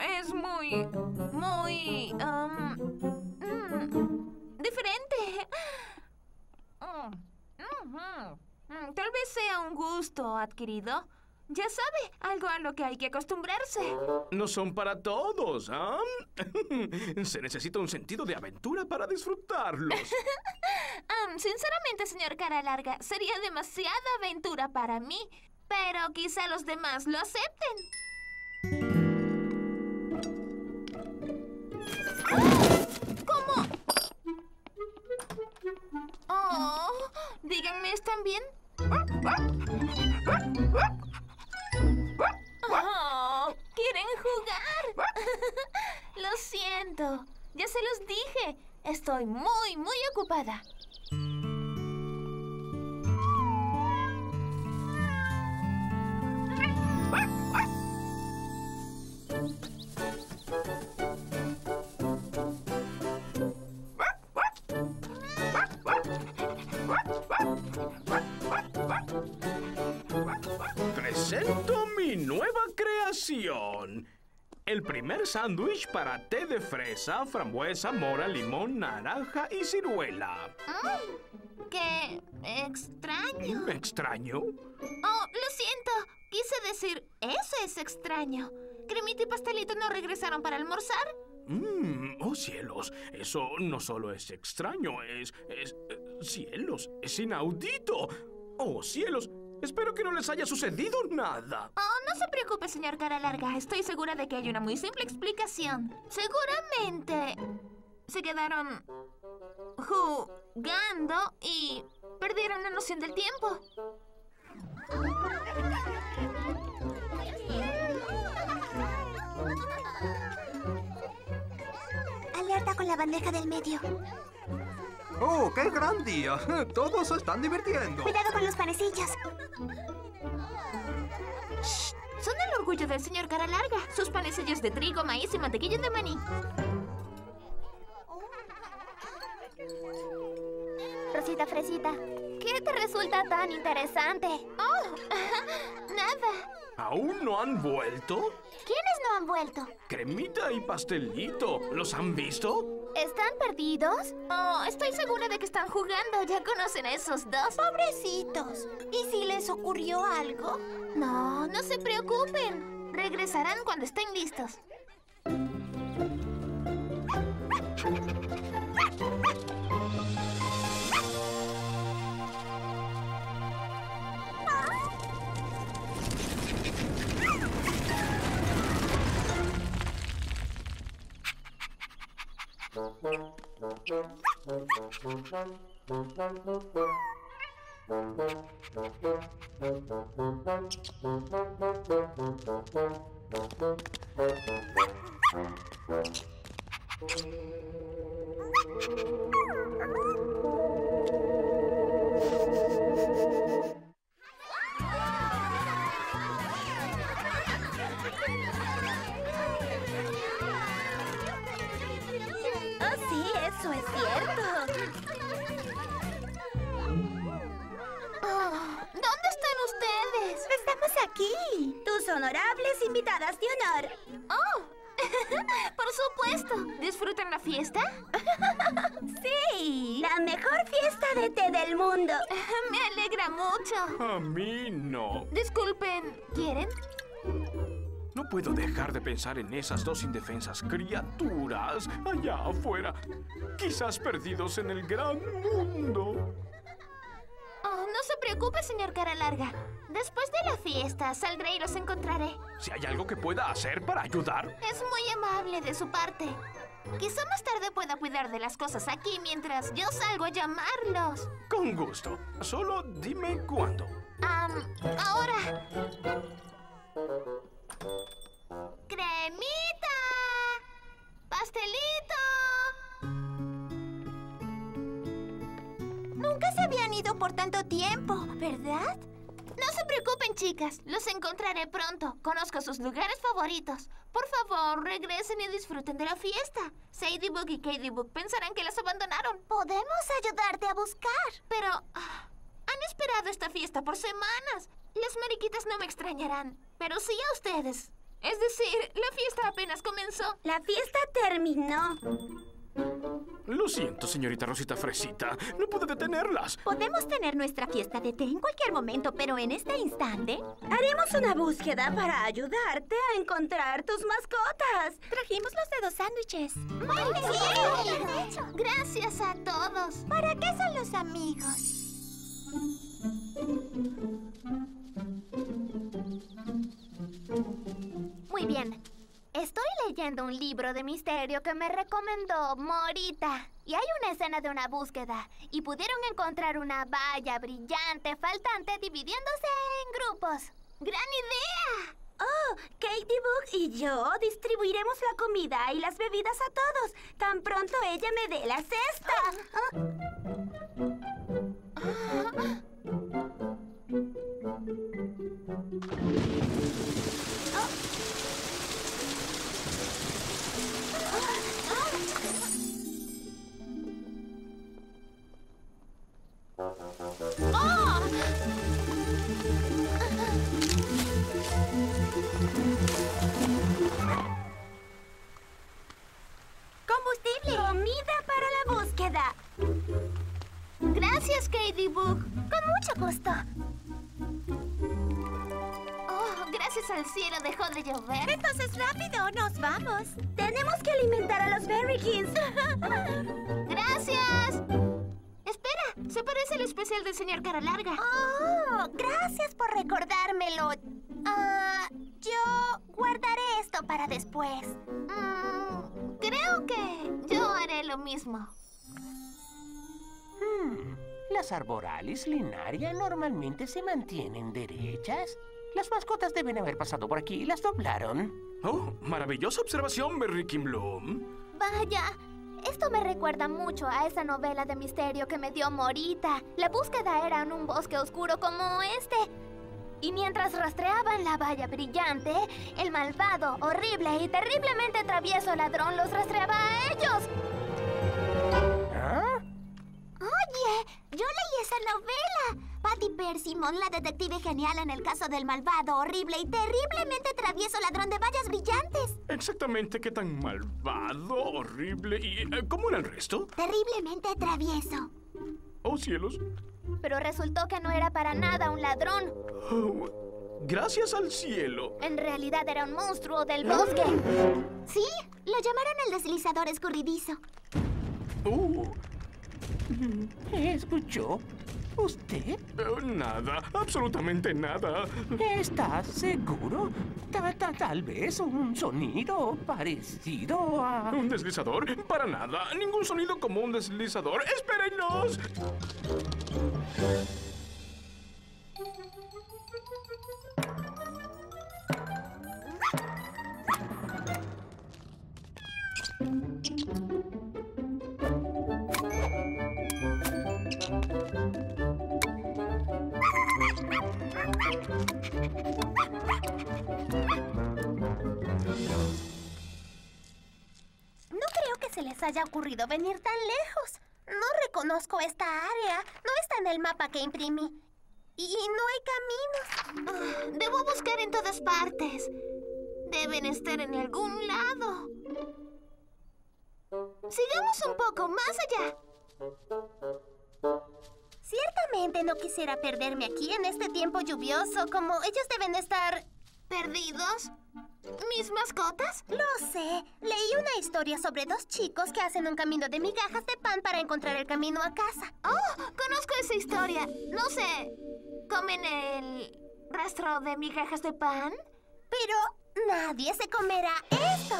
Es muy, muy, am, mm, diferente. Mm. Mm, Tal vez sea un gusto adquirido. Ya sabe, algo a lo que hay que acostumbrarse. No son para todos, ¿ah? Se necesita un sentido de aventura para disfrutarlos. Am, sinceramente, señor Cara Larga, sería demasiada aventura para mí. Pero quizá los demás lo acepten. ¿Cómo? Oh, díganme, ¿están bien? Oh, ¿Quieren jugar? Lo siento. Ya se los dije. Estoy muy, muy ocupada. nueva creación. sándwich para té de fresa, frambuesa, mora, limón, naranja y ciruela. ¡Qué extraño! ¿Extraño? Oh, lo siento. Quise decir, eso es extraño. Cremita y pastelito no regresaron para almorzar. Mmm, oh cielos, eso no solo es extraño, es... es... eh, cielos, es inaudito. Oh cielos, espero que no les haya sucedido nada. Oh, no se preocupe, señor Cara Larga. Estoy segura de que hay una muy simple explicación. Seguramente se quedaron jugando y perdieron la noción del tiempo. Alerta con la bandeja del medio. ¡Oh, qué gran día! Todos se están divirtiendo. Cuidado con los panecillos. Son el orgullo del señor Cara Larga. Sus panecillos de trigo, maíz y mantequilla de maní. Rosita Fresita, ¿qué te resulta tan interesante? Oh, nada. ¿Aún no han vuelto? ¿Quiénes no han vuelto? Cremita y pastelito, ¿los han visto? ¿Están perdidos? Oh, estoy segura de que están jugando. Ya conocen a esos dos. Pobrecitos. ¿Y si les ocurrió algo? No, no se preocupen. Regresarán cuando estén listos. Oh, eso es cierto. Oh, ¿Dónde están ustedes? Estamos aquí, tus honorables invitadas de honor. Oh, por supuesto. ¿Disfrutan la fiesta? Sí, la mejor fiesta de té del mundo. Me alegra mucho. A mí no. Disculpen, ¿quieren? No puedo dejar de pensar en esas dos indefensas criaturas allá afuera, quizás perdidos en el gran mundo. Oh, no se preocupe, señor Cara Larga. Después de la fiesta, saldré y los encontraré. Si hay algo que pueda hacer para ayudar, Es muy amable de su parte. Quizá más tarde pueda cuidar de las cosas aquí mientras yo salgo a llamarlos. con gusto. Solo dime cuándo. Am, ahora. ¡Cremita! ¡Pastelito! Nunca se habían ido por tanto tiempo, ¿verdad? No se preocupen, chicas. Los encontraré pronto. Conozco sus lugares favoritos. Por favor, regresen y disfruten de la fiesta. Sadie Book y Katie Book pensarán que las abandonaron. Podemos ayudarte a buscar. Pero ah, han esperado esta fiesta por semanas. Las mariquitas no me extrañarán, pero sí a ustedes. Es decir, la fiesta apenas comenzó. La fiesta terminó. Lo siento, señorita Rosita Fresita. No pude detenerlas. Podemos tener nuestra fiesta de té en cualquier momento, pero en este instante haremos una búsqueda para ayudarte a encontrar tus mascotas. Trajimos los dedos sándwiches. ¡Muy bien! Gracias a todos. ¿Para qué son los amigos? Muy bien. Estoy leyendo un libro de misterio que me recomendó Morita. Y hay una escena de una búsqueda. Y pudieron encontrar una valla brillante faltante dividiéndose en grupos. ¡Gran idea! Oh, Katie Book y yo distribuiremos la comida y las bebidas a todos. Tan pronto ella me dé la cesta. Ah. Gracias, Katie Book. Con mucho gusto. Oh, gracias al cielo dejó de llover. Entonces, rápido, nos vamos. Tenemos que alimentar a los Berrykins. ¡Gracias! Espera, se parece al especial del señor Cara Larga. Oh, gracias por recordármelo. Ah, yo guardaré esto para después. Mm, creo que yo haré lo mismo. Hmm, Las arboralis linaria normalmente se mantienen derechas. Las mascotas deben haber pasado por aquí y las doblaron. Oh, maravillosa observación, Berry Bloom. Vaya, esto me recuerda mucho a esa novela de misterio que me dio Morita. La búsqueda era en un bosque oscuro como este. Y mientras rastreaban la valla brillante, el malvado, horrible y terriblemente travieso ladrón los rastreaba a ellos. ¿Ah? Oye, yo leí esa novela. Patty Persimon, la detective genial en el caso del malvado, horrible y terriblemente travieso ladrón de vallas brillantes. Exactamente qué tan malvado, horrible y... eh, ¿Cómo era el resto? Terriblemente travieso. Oh, cielos. Pero resultó que no era para nada un ladrón. Oh, gracias al cielo. En realidad era un monstruo del bosque. Sí, lo llamaron el deslizador escurridizo. Uh, ¿Escuchó? ¿Usted? eh, nada, absolutamente nada. ¿Estás seguro? Ta- ta- tal vez un sonido parecido a... ¿Un deslizador? Para nada. Ningún sonido como un deslizador. ¡Espérenos! Se les haya ocurrido venir tan lejos. No reconozco esta área. No está en el mapa que imprimí. Y no hay caminos. Ah, Debo buscar en todas partes. Deben estar en algún lado. Sigamos un poco más allá. Ciertamente no quisiera perderme aquí en este tiempo lluvioso, como ellos deben estar... ¿Perdidos? ¿Mis mascotas? Lo sé. Leí una historia sobre dos chicos que hacen un camino de migajas de pan para encontrar el camino a casa. Oh, conozco esa historia. No sé. ¿Comen el rastro de migajas de pan? Pero nadie se comerá esto.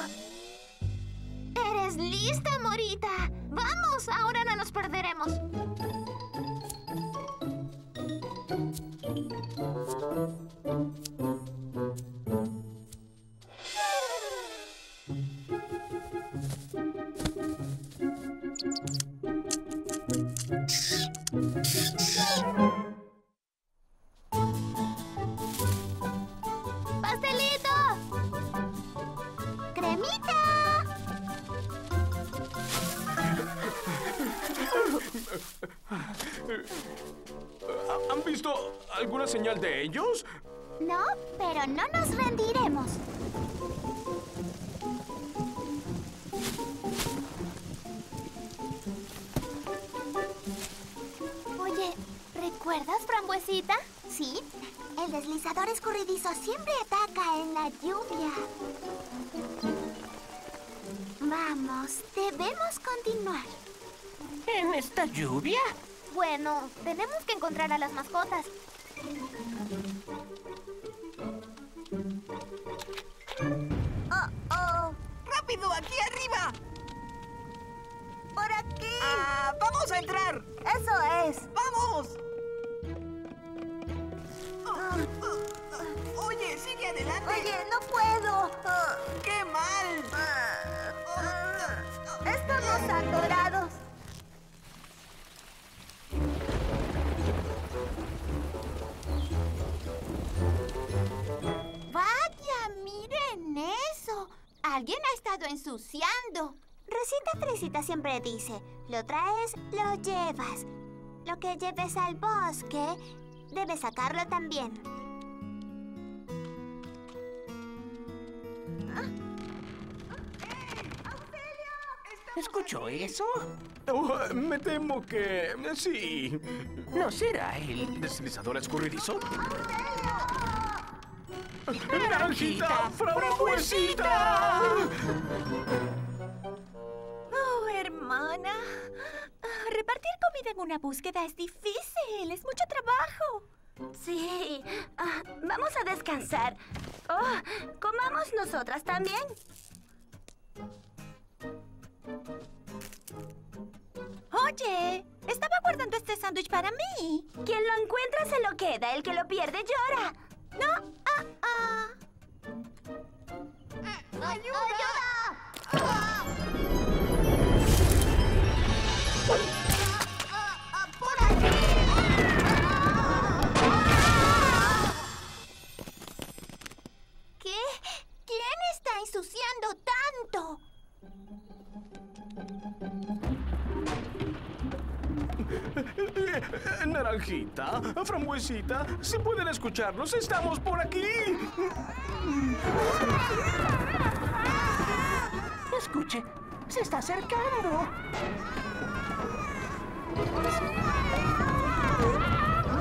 ¿Eres lista, Morita? Vamos, ahora no nos perderemos. Señal de ellos? No, pero no nos rendiremos. Oye, ¿recuerdas, frambuesita? Sí, el deslizador escurridizo siempre ataca en la lluvia. Vamos, debemos continuar. ¿En esta lluvia? Bueno, tenemos que encontrar a las mascotas. ¡Rápido, aquí arriba! ¡Por aquí! ¡Ah, vamos a entrar! ¡Eso es! ¡Vamos! Oye, sigue adelante. Oye, no puedo. ¡Qué mal! Estamos atorados. Vaya, miren eso. Alguien ha estado ensuciando. Recita Fresita siempre dice, lo traes, lo llevas. Lo que lleves al bosque, debes sacarlo también. ¿Escuchó eso? Oh, me temo que sí. ¿No será el deslizador escurridizo? ¡Naranjita! ¡Frambuesita! Oh, hermana. Repartir comida en una búsqueda es difícil. Es mucho trabajo. Sí. Ah, vamos a descansar. Oh, comamos nosotras también. Oye, estaba guardando este sándwich para mí. Quien lo encuentra se lo queda. El que lo pierde llora. No, ¿Qué? ¿Quién está ensuciando tanto? Naranjita, frambuesita, si pueden escucharnos, estamos por aquí. Escuche, se está acercando.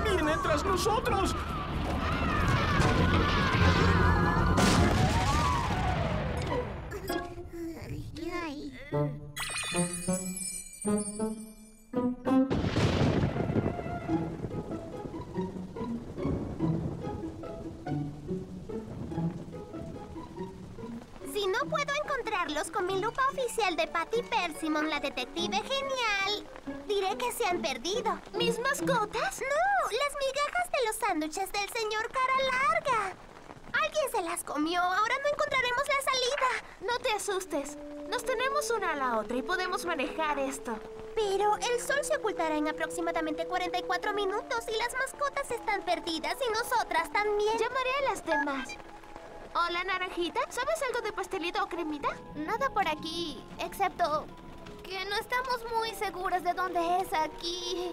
¡Vienen tras nosotros! Encontrarlos con mi lupa oficial de Patty Persimon, la detective genial, diré que se han perdido. ¿Mis mascotas? No, las migajas de los sándwiches del señor Cara Larga. Alguien se las comió. Ahora no encontraremos la salida. No te asustes. Nos tenemos una a la otra y podemos manejar esto. Pero el sol se ocultará en aproximadamente 44 minutos y las mascotas están perdidas y nosotras también. Llamaré a las demás. Hola, Naranjita. ¿Sabes algo de pastelito o cremita? Nada por aquí, excepto que no estamos muy seguras de dónde es aquí.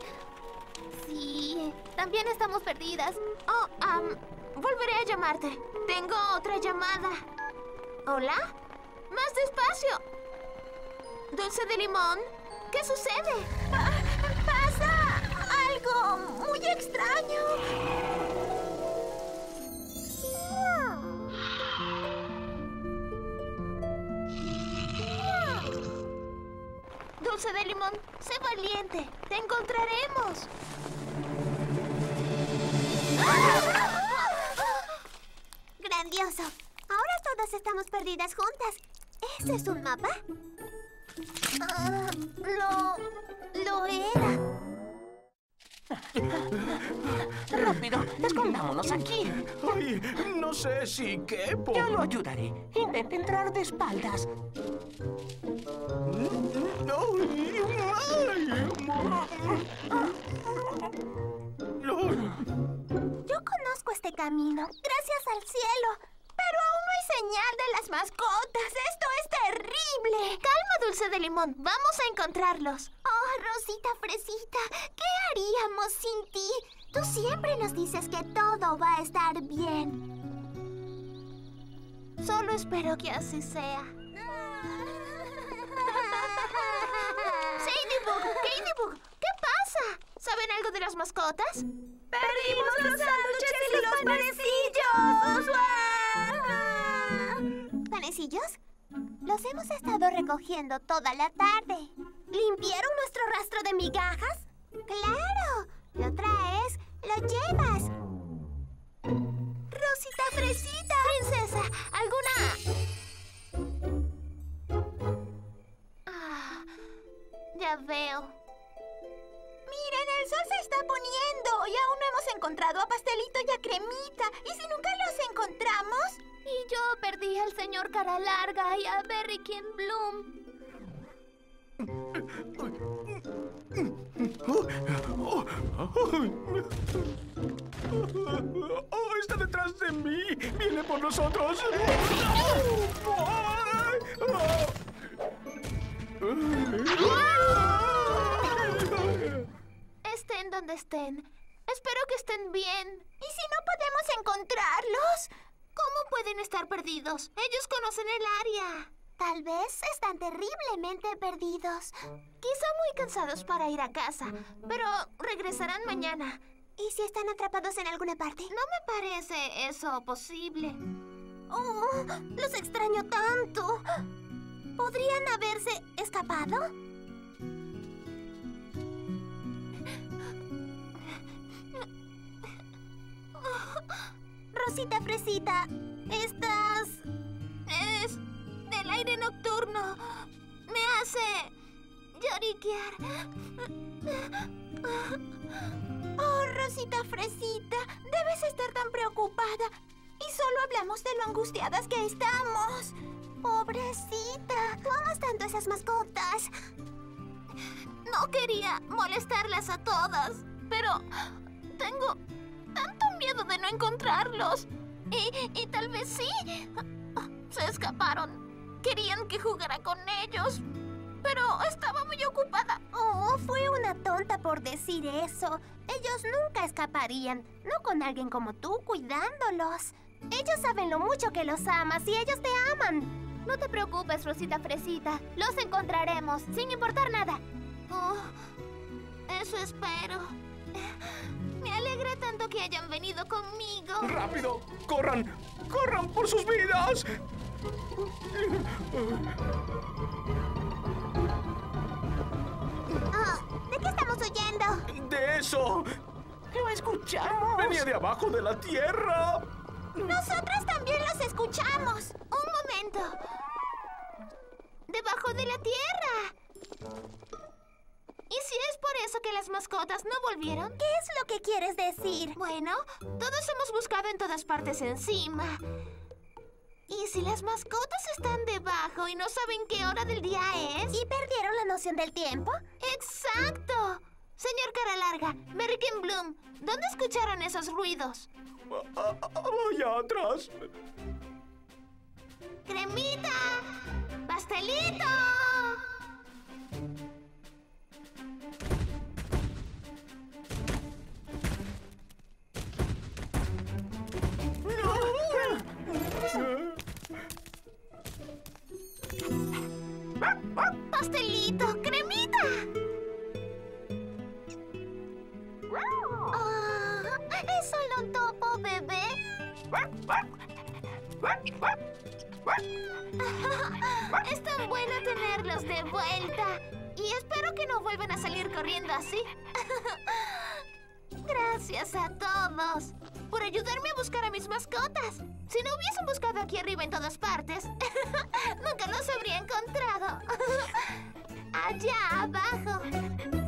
Sí, también estamos perdidas. Oh, am, volveré a llamarte. Tengo otra llamada. ¿Hola? Más despacio. Dulce de limón. ¿Qué sucede? ¡Pasa! Algo muy extraño. Dulce de limón, sé valiente. Te encontraremos. ¡Grandioso! Ahora todas estamos perdidas juntas. ¿Ese es un mapa? Ah, lo... lo era. Rápido, escondámonos aquí. Ay, no sé si quepo. Yo lo ayudaré. Intente entrar de espaldas. Yo conozco este camino, gracias al cielo. Pero aún no hay señal de las mascotas. Esto es terrible. Calma, Dulce de limón. Vamos a encontrarlos. Oh, Rosita Fresita, ¿qué haríamos sin ti? Tú siempre nos dices que todo va a estar bien. Solo espero que así sea. Sadybug, Katybug, ¿qué pasa? ¿Saben algo de las mascotas? ¡Perdimos los sándwiches y los panecillos! ¿Panecillos? Los hemos estado recogiendo toda la tarde. ¿Limpiaron nuestro rastro de migajas? ¡Claro! Lo traes, lo llevas. Rosita Fresita. Princesa, ¿alguna...? Ya veo. Miren, el sol se está poniendo y aún no hemos encontrado a Pastelito y a Cremita. ¿Y si nunca los encontramos? Y yo perdí al señor Cara Larga y a Berry King Bloom. ¡Oh, está detrás de mí! ¡Viene por nosotros! Estén donde estén. Espero que estén bien. ¿Y si no podemos encontrarlos? ¿Cómo pueden estar perdidos? Ellos conocen el área. Tal vez están terriblemente perdidos. Quizá muy cansados para ir a casa, pero regresarán mañana. ¿Y si están atrapados en alguna parte? No me parece eso posible. Oh, los extraño tanto. ¿Podrían haberse escapado? Rosita Fresita, estás... Es del aire nocturno. Me hace lloriquear. Oh, Rosita Fresita, debes estar tan preocupada. Y solo hablamos de lo angustiadas que estamos. Pobrecita, tú amas tanto esas mascotas. No quería molestarlas a todas, pero tengo tanto miedo de no encontrarlos. Y, y tal vez sí. Se escaparon. Querían que jugara con ellos, pero estaba muy ocupada. Oh, fue una tonta por decir eso. Ellos nunca escaparían, no con alguien como tú cuidándolos. Ellos saben lo mucho que los amas y ellos te aman. No te preocupes, Rosita Fresita. Los encontraremos, sin importar nada. Oh, eso espero. Me alegra tanto que hayan venido conmigo. ¡Rápido! ¡Corran! ¡Corran por sus vidas! Oh, ¿De qué estamos huyendo? ¡De eso! ¡Lo escuchamos! ¡Venía de abajo de la tierra! Nosotros también los escuchamos. Momento. Debajo de la tierra. ¿Y si es por eso que las mascotas no volvieron? ¿Qué es lo que quieres decir? Bueno, todos hemos buscado en todas partes encima. ¿Y si las mascotas están debajo y no saben qué hora del día es? ¿Y perdieron la noción del tiempo? ¡Exacto! Señor Cara Larga, Merricken Bloom, ¿dónde escucharon esos ruidos? Allá atrás. ¡Cremita! ¡Pastelito! ¡Pastelito! ¡Cremita! Oh, ¿Es solo un topo, bebé? Es tan bueno tenerlos de vuelta. Y espero que no vuelvan a salir corriendo así. Gracias a todos por ayudarme a buscar a mis mascotas. Si no hubiesen buscado aquí arriba en todas partes, nunca los habría encontrado. Allá abajo.